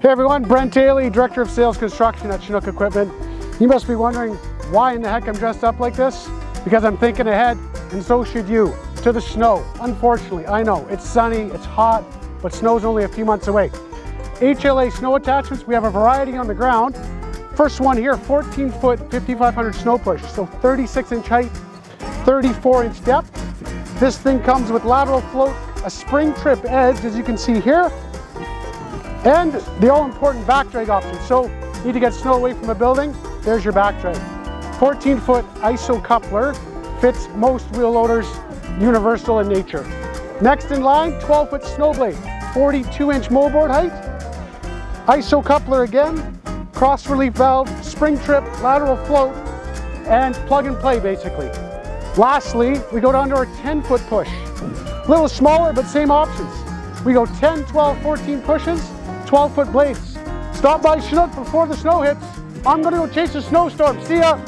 Hey everyone, Brent Daly, Director of Sales Construction at Chinook Equipment. You must be wondering why in the heck I'm dressed up like this? Because I'm thinking ahead, and so should you, to the snow. Unfortunately, I know, it's sunny, it's hot, but snow's only a few months away. HLA snow attachments, we have a variety on the ground. First one here, 14 foot, 5,500 snow push, so 36 inch height, 34 inch depth. This thing comes with lateral float, a spring trip edge, as you can see here, and the all-important back drag option. So need to get snow away from a building, there's your back drag. 14 foot ISO coupler, fits most wheel loaders, universal in nature. Next in line, 12 foot snow blade, 42 inch moldboard height, ISO coupler again, cross relief valve, spring trip, lateral float, and plug and play basically. Lastly, we go down to our 10 foot push. A little smaller, but same options. We go 10, 12, 14 pushes, 12 foot blades. Stop by Chinook before the snow hits. I'm gonna go chase a snowstorm. See ya.